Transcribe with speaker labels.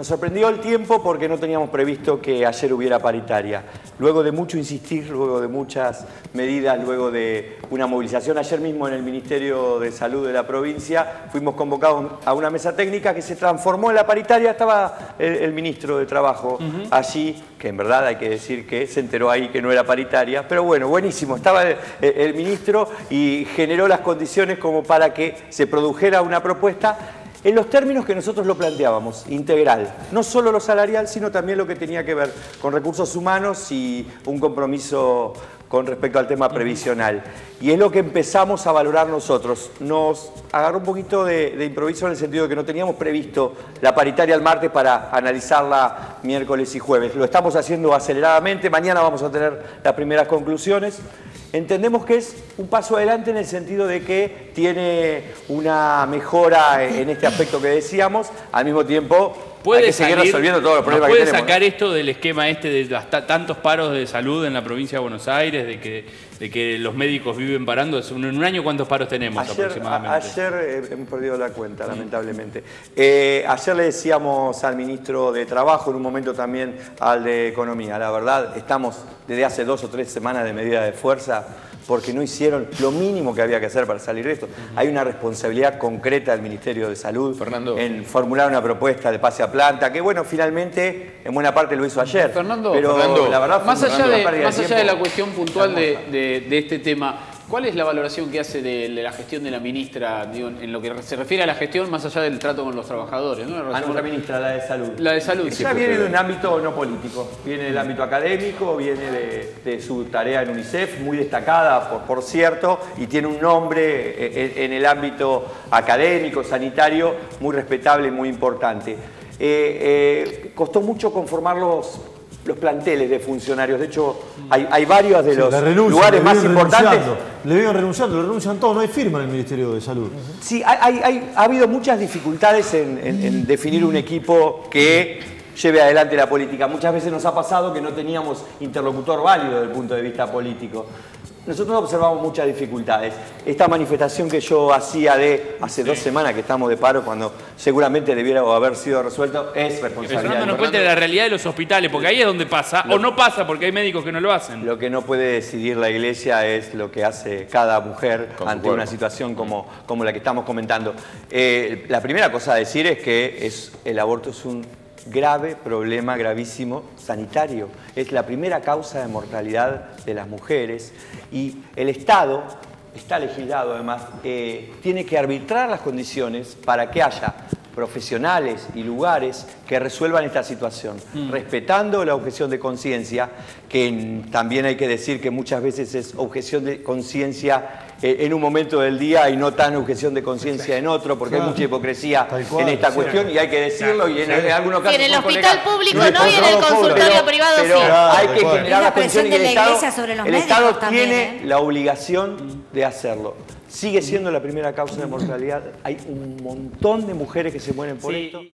Speaker 1: Nos sorprendió el tiempo porque no teníamos previsto que ayer hubiera paritaria. Luego de mucho insistir, luego de muchas medidas, luego de una movilización, ayer mismo en el Ministerio de Salud de la provincia fuimos convocados a una mesa técnica que se transformó en la paritaria. Estaba el, ministro de Trabajo allí, que en verdad hay que decir que se enteró ahí que no era paritaria, pero bueno, buenísimo. Estaba el ministro y generó las condiciones como para que se produjera una propuesta en los términos que nosotros lo planteábamos, integral. No solo lo salarial, sino también lo que tenía que ver con recursos humanos y un compromiso con respecto al tema previsional. Y es lo que empezamos a valorar nosotros. Nos agarró un poquito de, improviso en el sentido de que no teníamos previsto la paritaria el martes para analizarla miércoles y jueves. Lo estamos haciendo aceleradamente, mañana vamos a tener las primeras conclusiones. Entendemos que es un paso adelante en el sentido de que tiene una mejora en este aspecto que decíamos, al mismo tiempo
Speaker 2: ¿Puede hay que seguir resolviendo todos los problemas que tenemos. ¿Puede sacar esto del esquema este de tantos paros de salud en la provincia de Buenos Aires, de que, de que los médicos viven parando? En un año, ¿cuántos paros tenemos aproximadamente?
Speaker 1: ayer eh, hemos perdido la cuenta, lamentablemente. Eh, ayer le decíamos al ministro de Trabajo, en un momento también al de Economía, la verdad, estamos desde hace dos o tres semanas de medida de fuerza porque no hicieron lo mínimo que había que hacer para salir de esto. Hay una responsabilidad concreta del Ministerio de Salud en formular una propuesta de pase a planta, que bueno, finalmente en buena parte lo hizo ayer.
Speaker 3: Fernando, pero la verdad, más allá, de, más allá de la cuestión puntual de este tema, ¿Cuál es la valoración que hace de, la gestión de la ministra en lo que se refiere a la gestión más allá del trato con los trabajadores?
Speaker 1: ¿no? La, ah, ministra, la de salud.
Speaker 3: La de salud.
Speaker 1: Ella viene de un ámbito no político, viene del ámbito académico, viene de, su tarea en UNICEF, muy destacada, por, por cierto, y tiene un nombre eh, en, el ámbito académico, sanitario, muy respetable y muy importante. Eh, eh, costó mucho conformar los los planteles de funcionarios. De hecho, hay, varios de los lugares más importantes.
Speaker 4: Le vienen renunciando, le renuncian todos, no hay firma en el Ministerio de Salud.
Speaker 1: Sí, hay, ha habido muchas dificultades en definir un equipo que lleve adelante la política. Muchas veces nos ha pasado que no teníamos interlocutor válido desde el punto de vista político. Nosotros observamos muchas dificultades. Esta manifestación que yo hacía de hace dos semanas que estamos de paro, cuando seguramente debiera haber sido resuelto, es responsabilidad.
Speaker 2: Fernando no cuente la realidad de los hospitales, porque ahí es donde pasa, o no pasa porque hay médicos que no lo hacen.
Speaker 1: Lo que no puede decidir la iglesia es lo que hace cada mujer ante una situación como, como la que estamos comentando. Eh, la primera cosa a decir es que es, el aborto es un grave problema, gravísimo, sanitario. Es la primera causa de mortalidad de las mujeres y el Estado, está legislado además, tiene que arbitrar las condiciones para que haya profesionales y lugares que resuelvan esta situación, mm. respetando la objeción de conciencia, que también hay que decir que muchas veces es objeción de conciencia eh, en un momento del día y no tan objeción de conciencia en otro, porque hay mucha hipocresía en esta cuestión y hay que decirlo y en, algunos casos...
Speaker 5: en el hospital público no, y en el consultorio privado
Speaker 1: sí. hay que generar las condiciones y el Estado, el Estado tiene ¿eh? la obligación de hacerlo. Sigue siendo la primera causa de mortalidad. Hay un montón de mujeres que se mueren por esto.